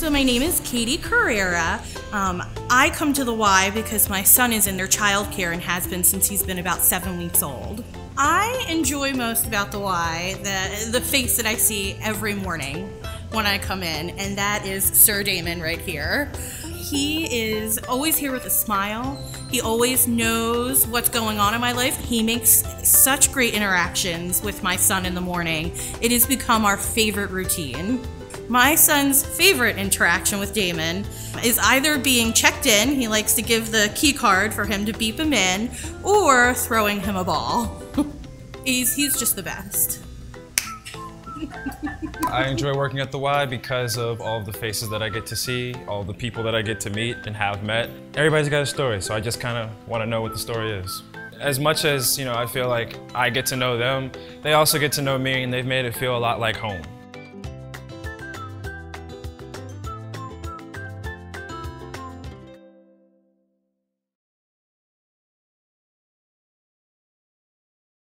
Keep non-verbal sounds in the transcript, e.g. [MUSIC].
So my name is Katie Carrera. Um, I come to the Y because my son is in their childcare and has been since he's been about seven weeks old. I enjoy most about the Y the the face that I see every morning when I come in, and that is Sir Damon right here. He is always here with a smile. He always knows what's going on in my life. He makes such great interactions with my son in the morning. It has become our favorite routine. My son's favorite interaction with Damon is either being checked in, he likes to give the key card for him to beep him in, or throwing him a ball. [LAUGHS] he's, he's just the best. [LAUGHS] I enjoy working at the Y because of all of the faces that I get to see, all the people that I get to meet and have met. Everybody's got a story, so I just kind of want to know what the story is. As much as, you know, I feel like I get to know them, they also get to know me and they've made it feel a lot like home.